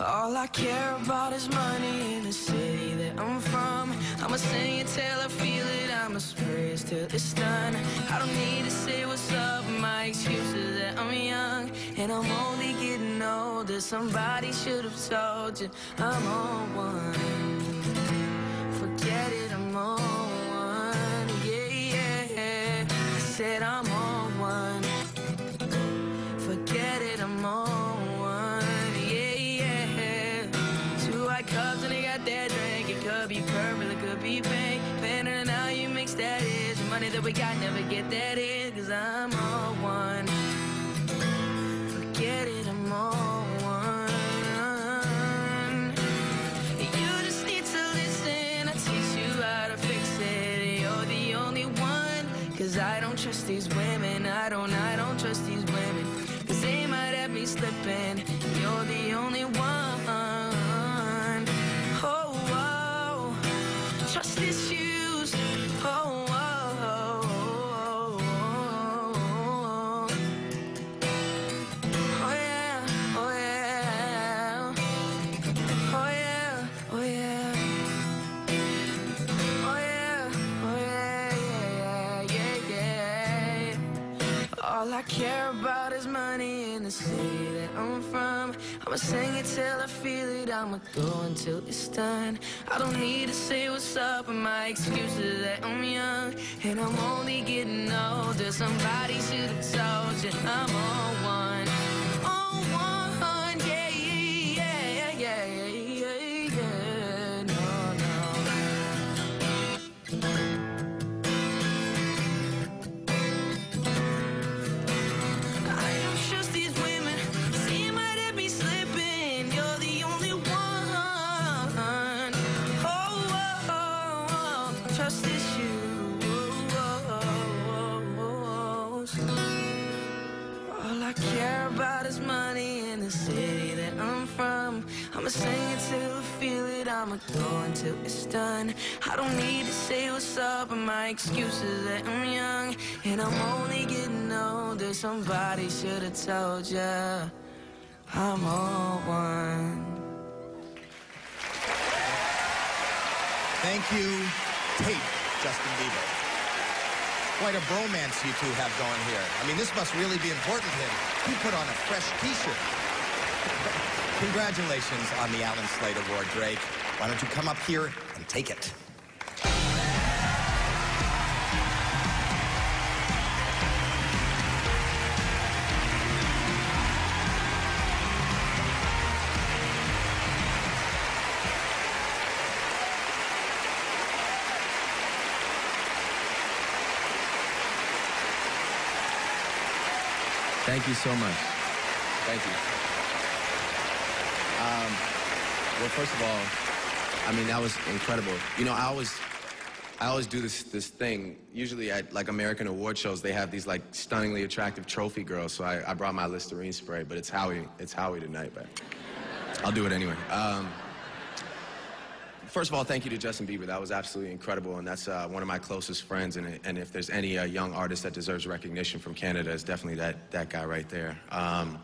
All I care about is money in the city that I'm from. I'ma sing it till I feel it. I'ma spray it till it's done. I don't need to say what's up. My excuse is that I'm young and I'm only getting older. Somebody should have told you I'm on one. Be purple, could be pink. Better than how you mix that is. The money that we got, never get that in. Cause I'm on one. Forget it, I'm on one. You just need to listen. I teach you how to fix it. You're the only one. Cause I don't trust these women. I don't, I don't trust these All I care about is money in the city that I'm from. I'ma sing it till I feel it, I'ma go until it's done. I don't need to say what's up, and my excuse is that I'm young. And I'm only getting older, somebody should have told you I'm on one. City that I'm from. I'ma sing it till I feel it. I'ma go until it's done. I don't need to say what's up, and my excuse is that I'm young and I'm only getting older. Somebody should have told ya I'm all one. Thank you, Tate, Justin Bieber. Quite a bromance you two have going here. I mean, this must really be important to him. He put on a fresh t-shirt. Congratulations on the Allan Slaight Award, Drake. Why don't you come up here and take it? Thank you so much. Thank you. Um, well, first of all, I mean that was incredible. You know, I always, I always do this this thing. Usually at like American award shows, they have these like stunningly attractive trophy girls. So I, I brought my Listerine spray, but it's Howie. It's Howie tonight, but I'll do it anyway. Um, First of all, thank you to Justin Bieber. That was absolutely incredible, and that's uh, one of my closest friends. And, and if there's any uh, young artist that deserves recognition from Canada, it's definitely that, that guy right there. Um,